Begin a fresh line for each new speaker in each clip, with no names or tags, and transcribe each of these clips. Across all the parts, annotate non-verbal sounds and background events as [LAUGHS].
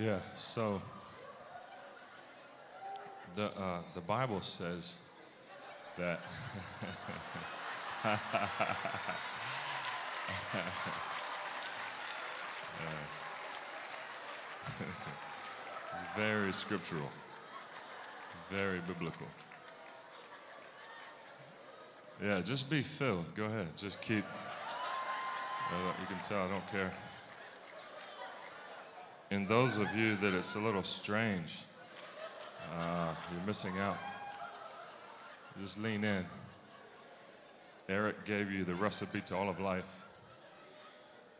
Yeah, so the, uh, the Bible says that. [LAUGHS] very scriptural, very biblical. Yeah, just be filled. Go ahead. Just keep. Uh, you can tell I don't care. And those of you that it's a little strange, uh, you're missing out. Just lean in. Eric gave you the recipe to all of life.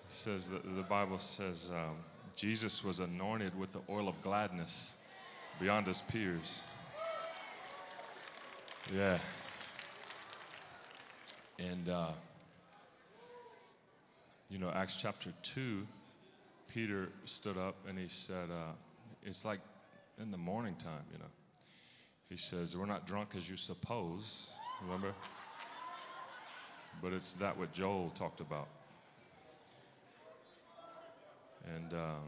It says that the Bible says um, Jesus was anointed with the oil of gladness beyond his peers. Yeah. And, uh, you know, Acts chapter 2, Peter stood up and he said, uh, It's like in the morning time, you know. He says, We're not drunk as you suppose, remember? But it's that what Joel talked about. And um,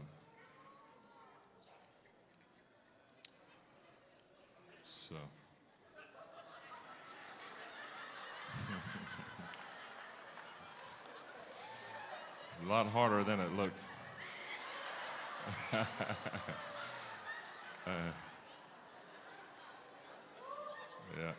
so. [LAUGHS] it's a lot harder than it looks. [LAUGHS] uh, yeah.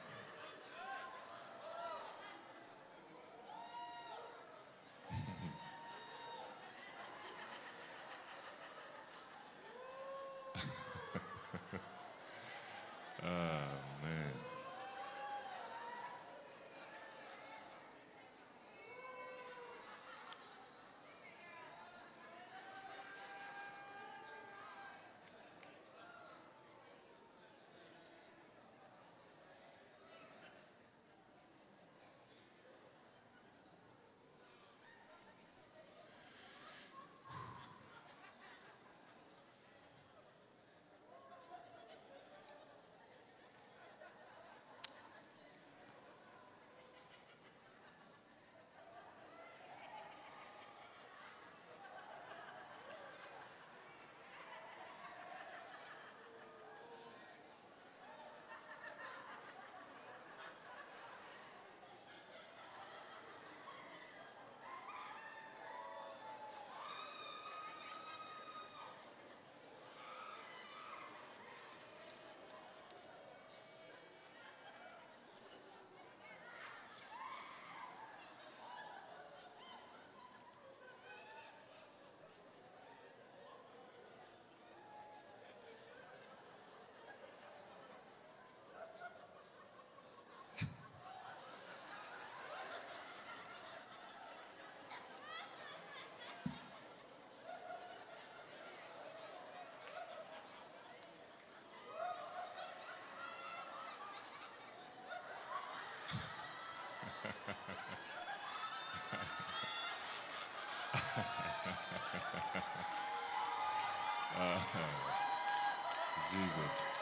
Jesus.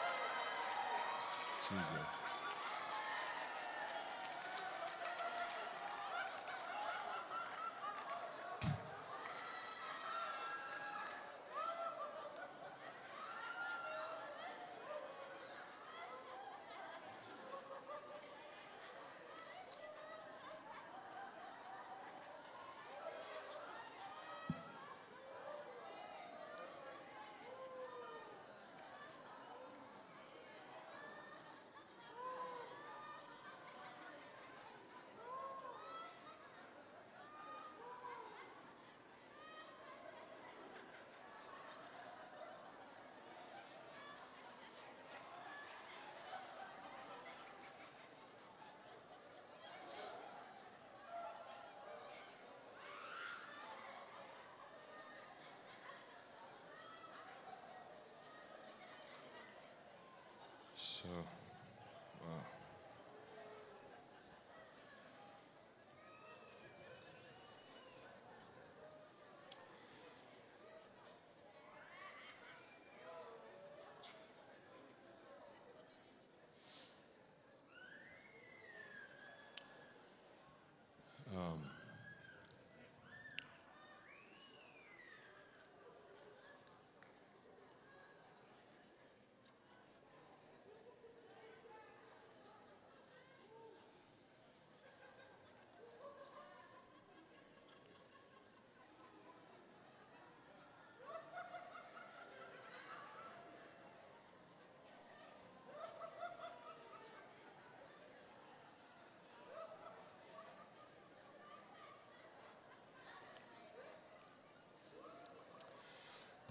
Jesus.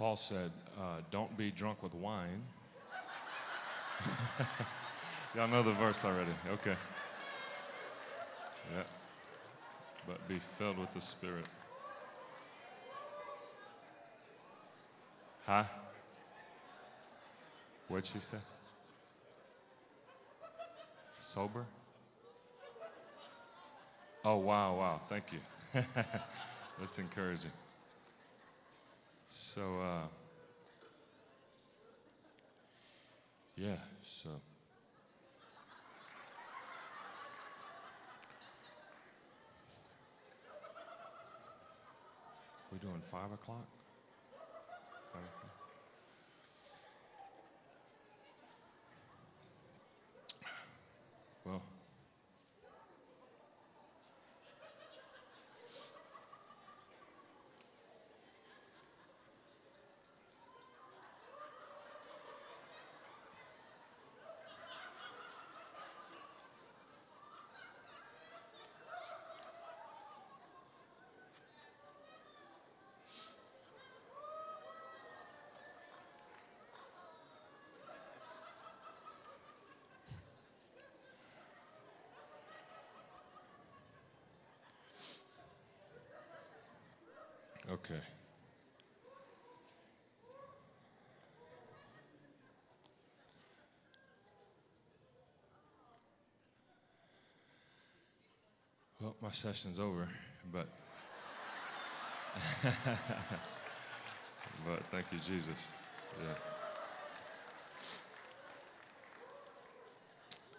Paul said, uh, Don't be drunk with wine. [LAUGHS] Y'all know the verse already. Okay. Yeah. But be filled with the Spirit. Huh? What'd she say? Sober? Oh, wow, wow. Thank you. [LAUGHS] That's encouraging. So, uh, yeah, so. We're doing five o'clock? Five o'clock? Well, okay. Well, my session's over, but [LAUGHS] but thank you, Jesus. Yeah.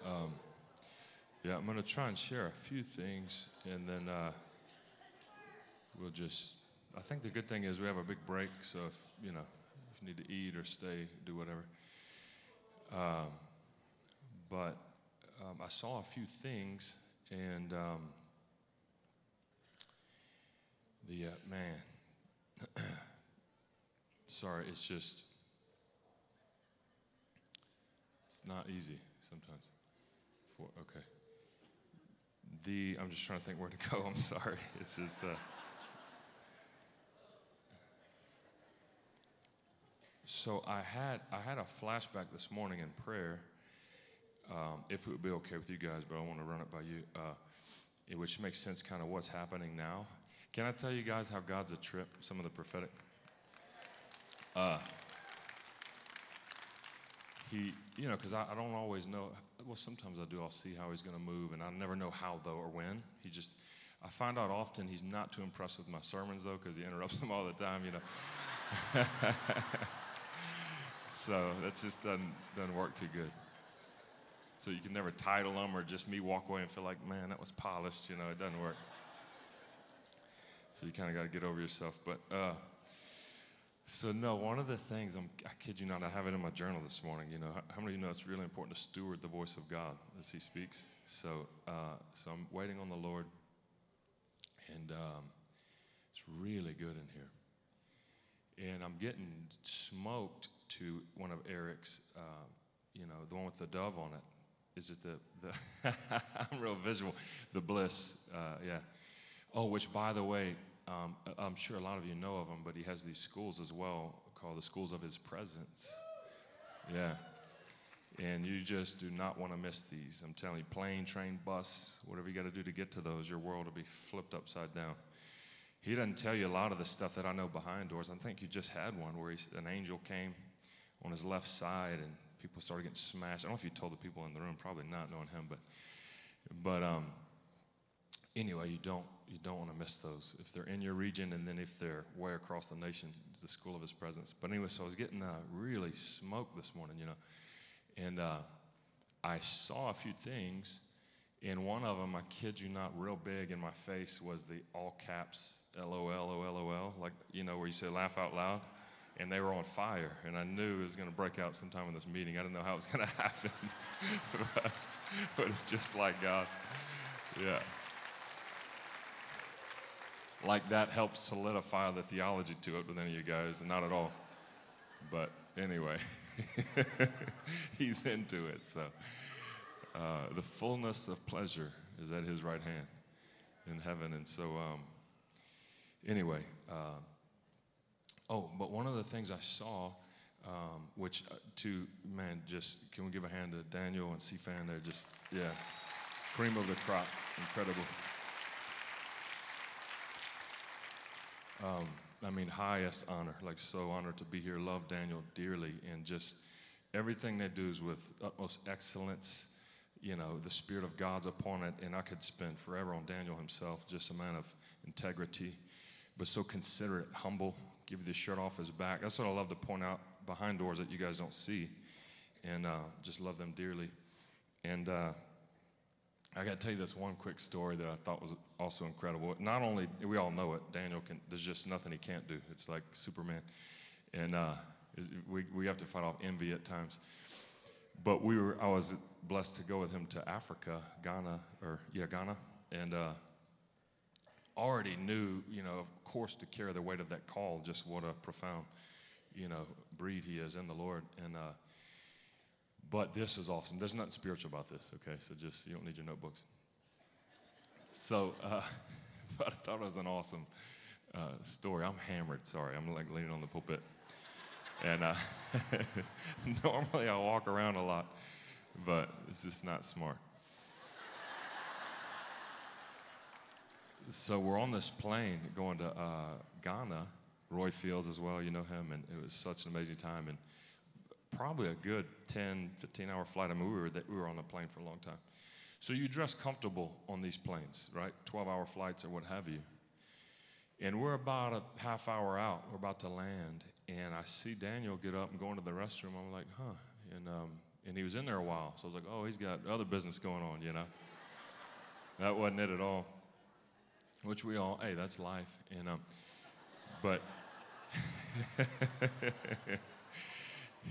Um, yeah, I'm going to try and share a few things, and then uh, we'll just. I think the good thing is we have a big break, so if you know, if you need to eat or stay, do whatever. Um, but um, I saw a few things, and um, the uh, man. [CLEARS THROAT] Sorry, it's just it's not easy sometimes. For okay. The I'm just trying to think where to go. [LAUGHS] I'm sorry. It's just. Uh, so I had I had a flashback this morning in prayer. Um, if it would be okay with you guys, but I want to run it by you, uh, which makes sense, kind of what's happening now. Can I tell you guys how God's a trip? Some of the prophetic. Uh, he, you know, because I, I don't always know. Well, sometimes I do. I'll see how he's going to move, and I never know how though or when. He just, I find out often he's not too impressed with my sermons though, because he interrupts [LAUGHS] them all the time. You know. [LAUGHS] so that just doesn't doesn't work too good. So you can never title them or just me walk away and feel like, man, that was polished. You know, it doesn't work. So you kind of got to get over yourself. But uh, so no, one of the things I'm, I kid you not, I have it in my journal this morning. You know, how, how many of you know it's really important to steward the voice of God as He speaks? So, uh, so I'm waiting on the Lord, and um, it's really good in here. And I'm getting smoked to one of Eric's, uh, you know, the one with the dove on it. Is it the the? [LAUGHS] I'm real visual. The bliss, uh, yeah. Oh, which by the way, um, I'm sure a lot of you know of him, but he has these schools as well called the Schools of His Presence. Yeah. And you just do not want to miss these. I'm telling you, plane, train, bus, whatever you got to do to get to those, your world will be flipped upside down. He doesn't tell you a lot of the stuff that I know behind doors. I think you just had one where he, an angel came on his left side and people started getting smashed. I don't know if you told the people in the room, probably not knowing him, but but um, anyway, you don't you don't want to miss those if they're in your region, and then if they're way across the nation, the school of His presence. But anyway, so I was getting uh, really smoked this morning, you know, and uh, I saw a few things. And one of them, I kid you not, real big in my face was the all caps LOL, LOL, like, you know, where you say laugh out loud. And they were on fire. And I knew it was going to break out sometime in this meeting. I didn't know how it was [LAUGHS] going to happen. but, [LAUGHS] but it's just like God. Yeah like that helps solidify the theology to it with any of you guys, not at all. But anyway, [LAUGHS] he's into it. So uh, the fullness of pleasure is at his right hand in heaven. And so, um, anyway, uh, oh, but one of the things I saw, um, which uh, to man, just can we give a hand to Daniel and CFAN? They're just yeah, cream of the crop, incredible. Um, I mean, highest honor, like so honored to be here. Love Daniel dearly, and just everything they do is with utmost excellence. You know, the Spirit of God's upon it, and I could spend forever on Daniel himself, just a man of integrity, but so considerate, humble, give you the shirt off his back. That's what I love to point out behind doors that you guys don't see, and uh, just love them dearly. And uh, I got to tell you this one quick story that I thought was also incredible. Not only we all know it, Daniel can. There's just nothing he can't do. It's like Superman, and uh, we we have to fight off envy at times. But we were. I was blessed to go with him to Africa, Ghana, or yeah, Ghana, and uh, already knew, you know, of course, to carry the weight of that call. Just what a profound, you know, breed he is in the Lord, and. Uh, but this is awesome. There's nothing spiritual about this, okay? So just, you don't need your notebooks. So, uh, [LAUGHS] but I thought it was an awesome uh, story. I'm hammered, sorry. I'm like leaning on the pulpit. And uh, [LAUGHS] normally I walk around a lot, but it's just not smart. So we're on this plane going to uh, Ghana. Roy Fields as well, you know him, and it was such an amazing time. And probably a good 10, 15 hour flight. I mean, we were, we were on a plane for a long time. So you dress comfortable on these planes, right? 12 hour flights or what have you. And we're about a half hour out. We're about to land. And I see Daniel get up and go into the restroom. I'm like, huh. And, um, and he was in there a while. So I was like, oh, he's got other business going on, you know? that wasn't it at all. Which we all, hey, that's life. And, um, but. [LAUGHS]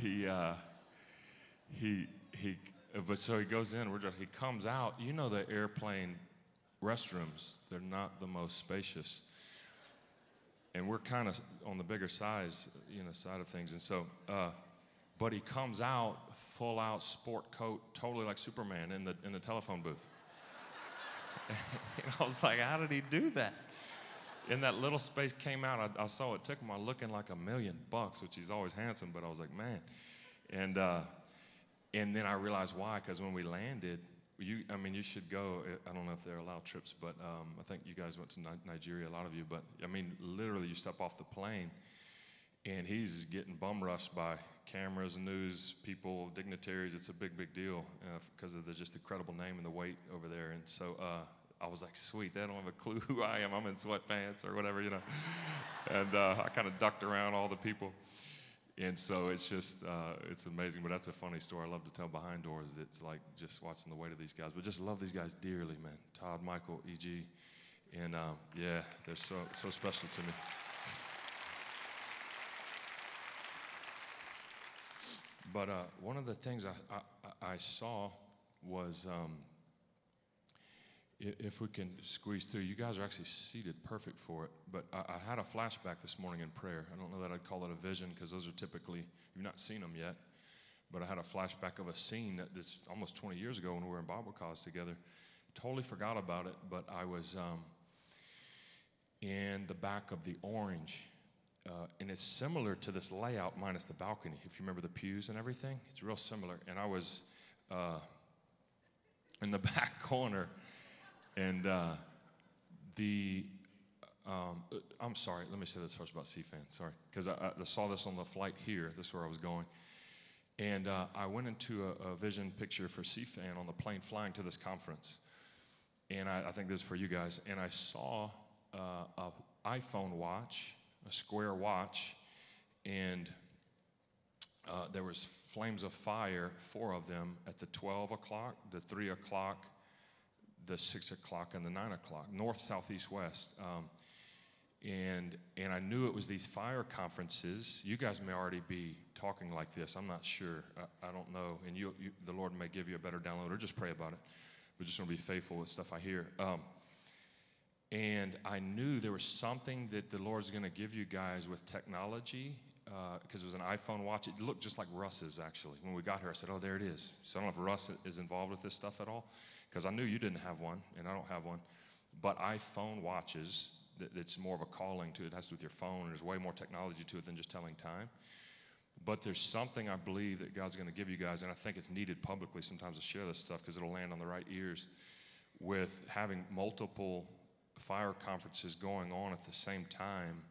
he, uh, he, he, but so he goes in, we're just, he comes out. You know the airplane restrooms, they're not the most spacious. And we're kind of on the bigger size, you know, side of things. And so, uh, but he comes out full out sport coat, totally like Superman in the, in the telephone booth. And [LAUGHS] I was like, how did he do that? in that little space came out. I, I, saw it took him looking like a million bucks, which he's always handsome. But I was like, man, and uh, and then I realized why. Because when we landed, you, I mean, you should go. I don't know if they're allowed trips, but um, I think you guys went to Nigeria, a lot of you. But I mean, literally, you step off the plane, and he's getting bum rushed by cameras, news, people, dignitaries. It's a big, big deal because uh, of the just incredible name and the weight over there. And so uh, I was like, sweet, they don't have a clue who I am. I'm in sweatpants or whatever, you know. and uh, I kind of ducked around all the people. And so it's just, uh, it's amazing. But that's a funny story I love to tell behind doors. It's like just watching the weight of these guys. But just love these guys dearly, man. Todd, Michael, E.G. And um, yeah, they're so, so special to me. But uh, one of the things I, I, I saw was um, if we can squeeze through, you guys are actually seated perfect for it. But I, I, had a flashback this morning in prayer. I don't know that I'd call it a vision because those are typically, you've not seen them yet. But I had a flashback of a scene that that's almost 20 years ago when we were in Bible college together. Totally forgot about it, but I was um, in the back of the orange. Uh, and it's similar to this layout minus the balcony. If you remember the pews and everything, it's real similar. And I was uh, in the [LAUGHS] back corner and uh, the, um, uh, I'm sorry, let me say this first about CFAN, sorry, because I, I, saw this on the flight here. This is where I was going. And uh, I went into a, a, vision picture for CFAN on the plane flying to this conference. And I, I think this is for you guys. And I saw uh, an iPhone watch, a square watch, and uh, there was flames of fire, four of them, at the 12 o'clock, the 3 o'clock, the six o'clock and the nine o'clock, north, south, east, west. Um, and and I knew it was these fire conferences. You guys may already be talking like this. I'm not sure. I, I don't know. And you, you, the Lord may give you a better download, or just pray about it. But just want to be faithful with stuff I hear. Um, and I knew there was something that the Lord's going to give you guys with technology because uh, it was an iPhone watch. It looked just like Russ's actually. When we got here, I said, "Oh, there it is." So I don't know if Russ is involved with this stuff at all because I knew you didn't have one and I don't have one. But iPhone watches, that's more of a calling to it. It has to do with your phone. There's way more technology to it than just telling time. But there's something I believe that God's going to give you guys, and I think it's needed publicly sometimes to share this stuff because it'll land on the right ears. With having multiple fire conferences going on at the same time,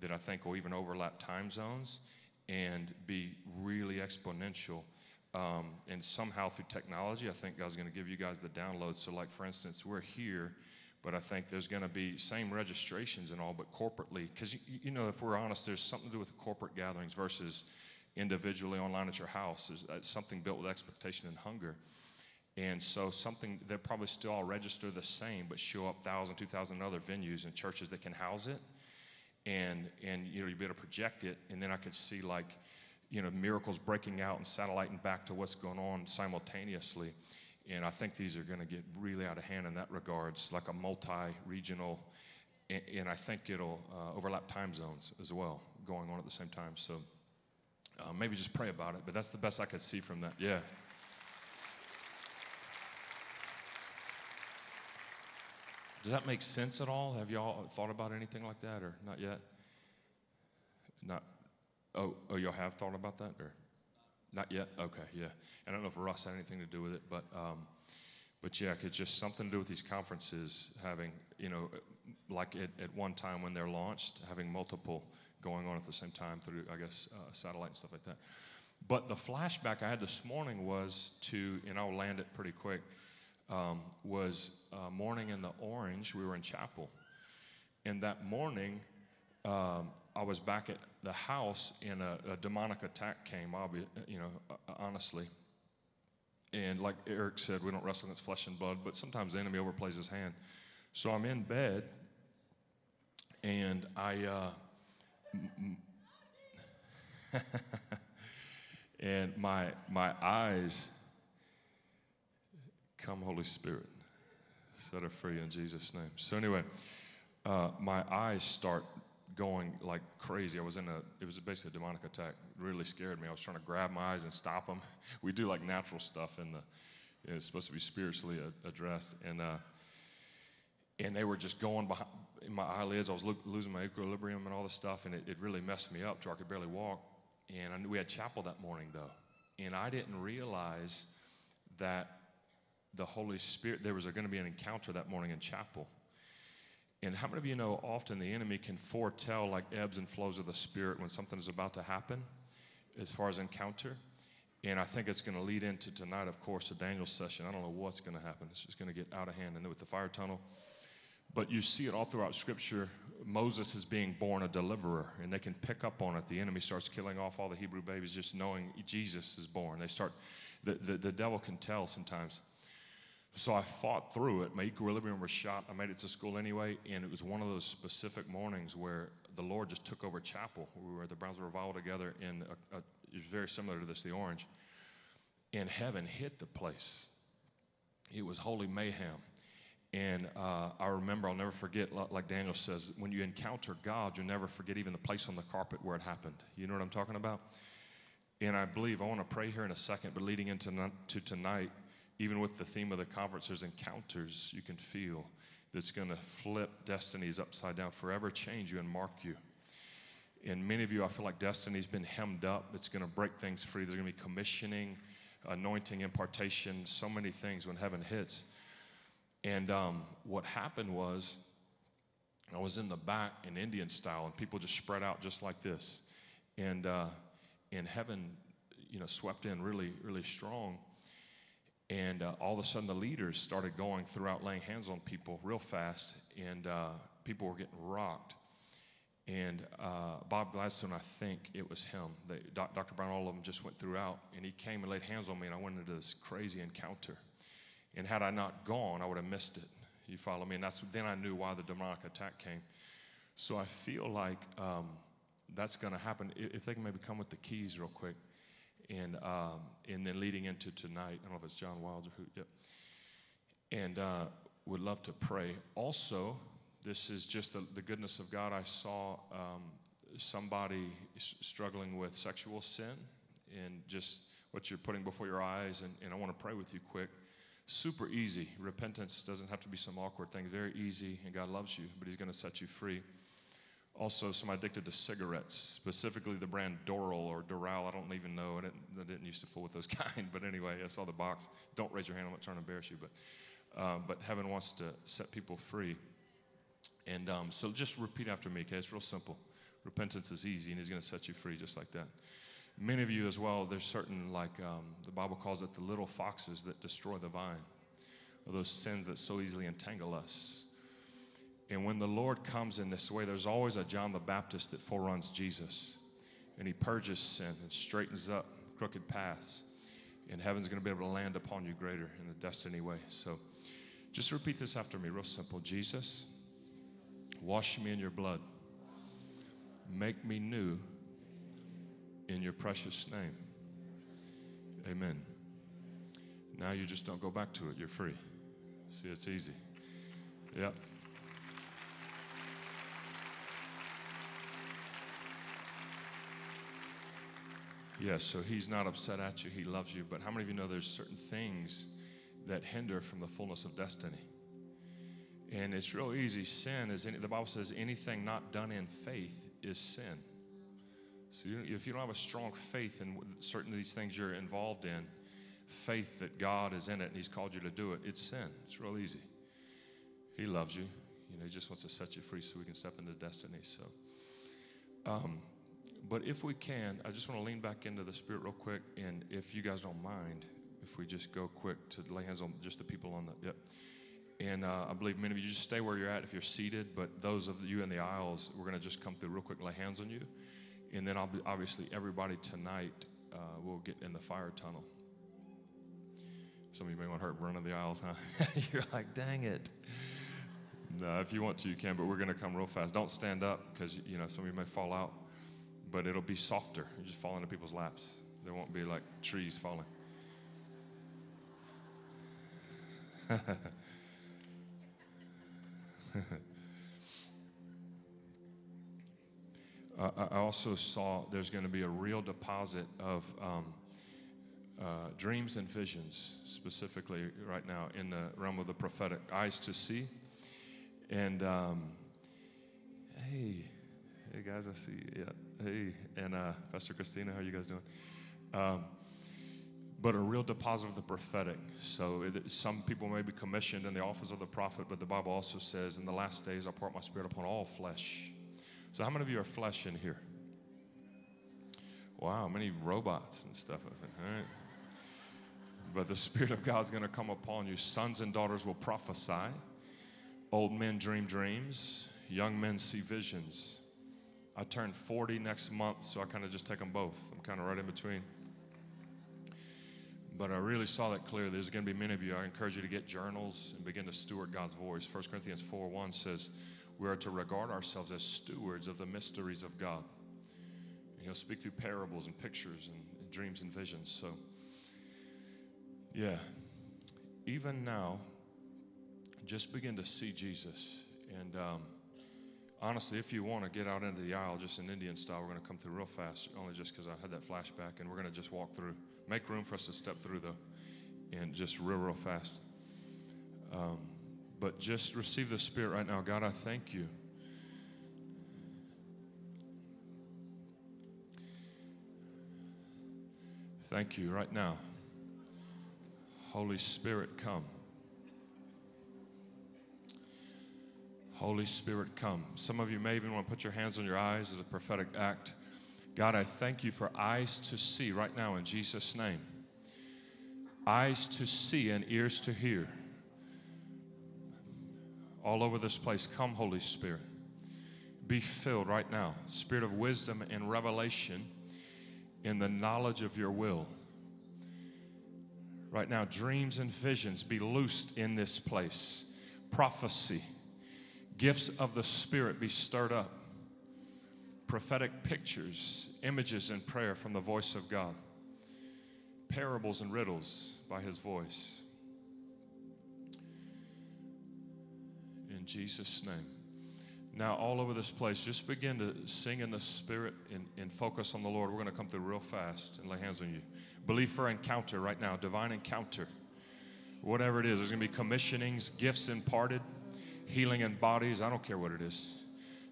that I think will even overlap time zones and be really exponential. Um, and somehow through technology, I think God's going to give you guys the download. So, like for instance, we're here, but I think there's going to be same registrations and all, but corporately, because you, you know, if we're honest, there's something to do with the corporate gatherings versus individually online at your house. There's uh, something built with expectation and hunger. And so something they'll probably still all register the same, but show up thousand, two thousand other venues and churches that can house it. And and you know, you be able to project it, and then I could see like, you know, miracles breaking out and satelliting back to what's going on simultaneously. And I think these are going to get really out of hand in that regards, like a multi-regional, and, and I think it'll uh, overlap time zones as well, going on at the same time. So uh, maybe just pray about it, but that's the best I could see from that. Yeah. Does that make sense at all? Have y'all thought about anything like that, or not yet? Not. Oh, oh, y'all have thought about that, or not yet? Okay, yeah. I don't know if Russ had anything to do with it, but um, but yeah, it's just something to do with these conferences having, you know, like at, at one time when they're launched, having multiple going on at the same time through, I guess, uh, satellite and stuff like that. But the flashback I had this morning was to, and I'll land it pretty quick, um, was uh, morning in the orange. We were in chapel. And that morning, um, I was back at the house and a, a demonic attack came, obvi- you know, uh, honestly. And like Eric said, we don't wrestle against flesh and blood, but sometimes the enemy overplays his hand. So I'm in bed and I, uh, [LAUGHS] and my, my eyes, come, Holy Spirit, set her free in Jesus' name. So, anyway, uh, my eyes start going like crazy. I was in a, it was basically a demonic attack. It really scared me. I was trying to grab my eyes and stop them. [LAUGHS] We do like natural stuff in the, it's supposed to be spiritually addressed. And, uh, and they were just going behind in my eyelids. I was lo- losing my equilibrium and all this stuff, and it, it really messed me up to I could barely walk. And I knew we had chapel that morning, though. And I didn't realize that the Holy Spirit, there was going to be an encounter that morning in chapel. And how many of you know often the enemy can foretell like ebbs and flows of the Spirit when something is about to happen as far as encounter? And I think it's going to lead into tonight, of course, the Daniel session. I don't know what's going to happen. It's just going to get out of hand. And with the fire tunnel, but you see it all throughout Scripture. Moses is being born a deliverer, and they can pick up on it. The enemy starts killing off all the Hebrew babies just knowing Jesus is born. They start, the, the, the devil can tell sometimes. So I fought through it. My equilibrium was shot. I made it to school anyway, and it was one of those specific mornings where the Lord just took over chapel. We were at the Brownsville Revival together, and it was very similar to this, the orange. And heaven hit the place. It was holy mayhem. And uh, I remember, I'll never forget, like Daniel says, when you encounter God, you'll never forget even the place on the carpet where it happened. You know what I'm talking about? And I believe, I want to pray here in a second, but leading into to tonight, even with the theme of the conference, there's encounters you can feel that's going to flip destinies upside down, forever change you and mark you. And many of you, I feel like destiny's been hemmed up. It's going to break things free. There's going to be commissioning, anointing, impartation, so many things when heaven hits. And um, what happened was, I was in the back in Indian style, and people just spread out just like this. And, uh, and heaven, you know, swept in really, really strong. And uh, all of a sudden, the leaders started going throughout, laying hands on people real fast, and uh, people were getting rocked. And uh, Bob Gladstone, I think it was him. They, Dr. Brown, all of them just went throughout, and he came and laid hands on me, and I went into this crazy encounter. And had I not gone, I would have missed it. You follow me? And that's then I knew why the demonic attack came. So I feel like um, that's going to happen. If they can maybe come with the keys real quick, and um, and then leading into tonight. I don't know if it's John Wilds or who. Yep. And uh, would love to pray. Also, this is just the, the goodness of God. I saw um, somebody struggling with sexual sin and just what you're putting before your eyes, and, and I want to pray with you quick Super easy. Repentance doesn't have to be some awkward thing. Very easy, and God loves you, but He's going to set you free. Also, some addicted to cigarettes, specifically the brand Doral or Doral. I don't even know. I didn't, I didn't used to fool with those [LAUGHS] kind, but anyway, I saw the box. Don't raise your hand. I'm not trying to embarrass you, but um, but heaven wants to set people free. And um, so, just repeat after me. Okay, it's real simple. Repentance is easy, and He's going to set you free just like that. Many of you as well, there's certain, like um, the Bible calls it the little foxes that destroy the vine, or those sins that so easily entangle us. And when the Lord comes in this way, there's always a John the Baptist that foreruns Jesus. And he purges sin and straightens up crooked paths. And heaven's going to be able to land upon you greater in a destiny way. So just repeat this after me, real simple. Jesus, wash me in your blood, make me new in your precious name. Amen. Now you just don't go back to it. You're free. See, it's easy. Yep. Yes, so he's not upset at you. He loves you. But how many of you know there's certain things that hinder from the fullness of destiny? And it's real easy. Sin is, any, the Bible says, anything not done in faith is sin. So you, if you don't have a strong faith in certain of these things you're involved in, faith that God is in it and He's called you to do it, it's sin. It's real easy. He loves you. You know, He just wants to set you free so we can step into destiny. So, um, but if we can, I just want to lean back into the Spirit real quick, and if you guys don't mind, if we just go quick to lay hands on just the people on the yep. And uh, I believe many of you just stay where you're at if you're seated, but those of you in the aisles, we're going to just come through real quick, lay hands on you. And then I'll be, obviously everybody tonight uh, will get in the fire tunnel. Some of you may want to hurt run of the aisles, huh? [LAUGHS] You're like, dang it. No, if you want to, you can, but we're going to come real fast. Don't stand up because, you know, some of you may fall out, but it'll be softer. You just fall into people's laps. There won't be like trees falling. [LAUGHS] I also saw there's going to be a real deposit of um, uh, dreams and visions, specifically right now in the realm of the prophetic, eyes to see. And um, hey, hey guys, I see. Yeah, hey, and uh, Pastor Christina, how are you guys doing? Um, but a real deposit of the prophetic. So it, some people may be commissioned in the office of the prophet, but the Bible also says, "In the last days, I'll pour my spirit upon all flesh." So, how many of you are flesh in here? Wow, many robots and stuff. All right. But the Spirit of God is going to come upon you. Sons and daughters will prophesy. Old men dream dreams. Young men see visions. I turn 40 next month, so I kind of just take them both. I'm kind of right in between. But I really saw that clearly. There's going to be many of you. I encourage you to get journals and begin to steward God's voice. 1 Corinthians 4 1 says, we are to regard ourselves as stewards of the mysteries of God. And he'll speak through parables and pictures and, and dreams and visions. So, yeah, even now, just begin to see Jesus. And um, honestly, if you want to get out into the aisle, just in Indian style, we're going to come through real fast, only just because I had that flashback, and we're going to just walk through. Make room for us to step through, though, and just real, real fast. Um, but just receive the Spirit right now. God, I thank you. Thank you right now. Holy Spirit, come. Holy Spirit, come. Some of you may even want to put your hands on your eyes as a prophetic act. God, I thank you for eyes to see right now in Jesus' name. Eyes to see and ears to hear all over this place. Come, Holy Spirit. Be filled right now. Spirit of wisdom and revelation in the knowledge of your will. Right now, dreams and visions be loosed in this place. Prophecy, gifts of the Spirit be stirred up. Prophetic pictures, images, and prayer from the voice of God. Parables and riddles by His voice. In Jesus' name. Now, all over this place, just begin to sing in the Spirit and, and focus on the Lord. We're going to come through real fast and lay hands on you. Believe for encounter right now, divine encounter. Whatever it is, there's going to be commissionings, gifts imparted, healing in bodies. I don't care what it is.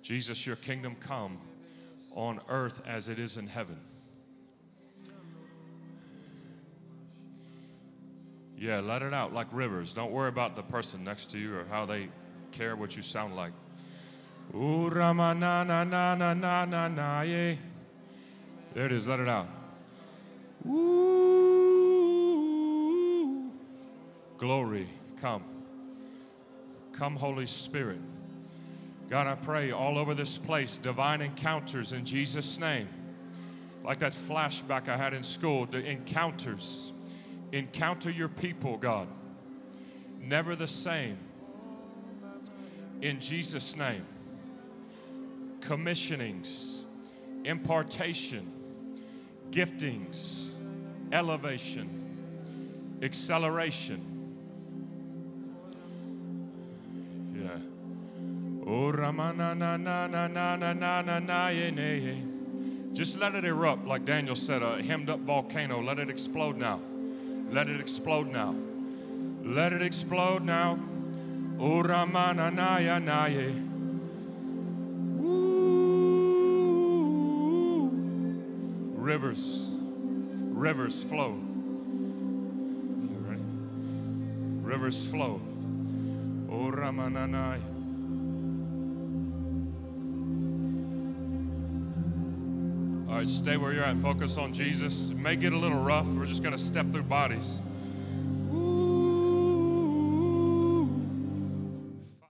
Jesus, your kingdom come on earth as it is in heaven. Yeah, let it out like rivers. Don't worry about the person next to you or how they care what you sound like. Ooh, na na na na na na na yeah. There it is, let it out. Ooh. Glory, come. Come, Holy Spirit. God, I pray all over this place, divine encounters in Jesus' name. Like that flashback I had in school, the encounters. Encounter your people, God. Never the same. In Jesus' name. Commissionings, impartation, giftings, elevation, acceleration. Just let it erupt, like Daniel said, a hemmed up volcano. Let it explode now. Let it explode now. Let it explode now. Oh, Ramana na ya na. Rivers, rivers flow. Rivers flow. Oh, Ramananai. All right, stay where you're at. Focus on Jesus. It may get a little rough. We're just going to step through bodies.